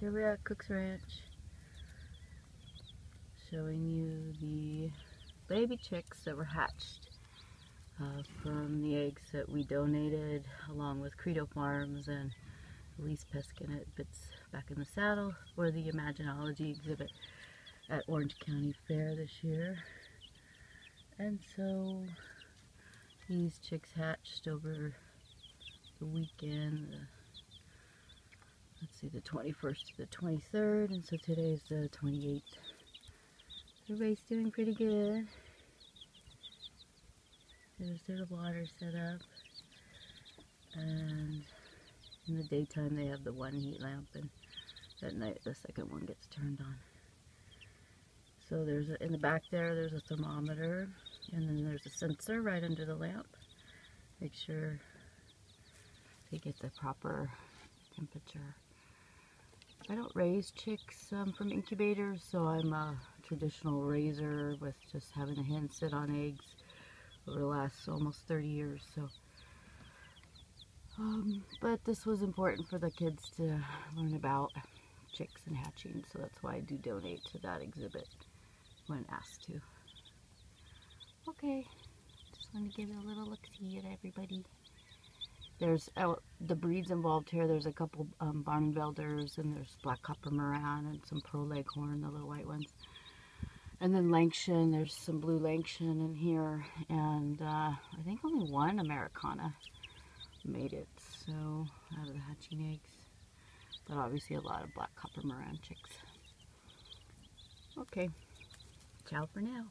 Here we're at Cook's Ranch. Showing you the baby chicks that were hatched uh, from the eggs that we donated along with Credo Farms and Elise Peskin at Bits Back in the Saddle for the Imaginology exhibit at Orange County Fair this year. And so these chicks hatched over the weekend, let's see, the 21st to the 23rd, and so today's the 28th. Everybody's doing pretty good. There's their water set up. And in the daytime they have the one heat lamp and at night the second one gets turned on. So there's a, in the back there there's a thermometer and then there's a sensor right under the lamp. Make sure they get the proper temperature. I don't raise chicks um, from incubators, so I'm a traditional raiser with just having a hen sit on eggs over the last almost 30 years. So, um, but this was important for the kids to learn about chicks and hatching, so that's why I do donate to that exhibit when asked to. Okay, just want to give a little look-see at everybody. There's uh, the breeds involved here. There's a couple um, Barnvelders and there's Black Copper Marans and some Pearl Leghorn, the little white ones. And then Langshan, there's some blue Langshan in here. And uh, I think only one Americana made it, so out of the hatching eggs. But obviously a lot of Black Copper Maran chicks. Okay, ciao for now.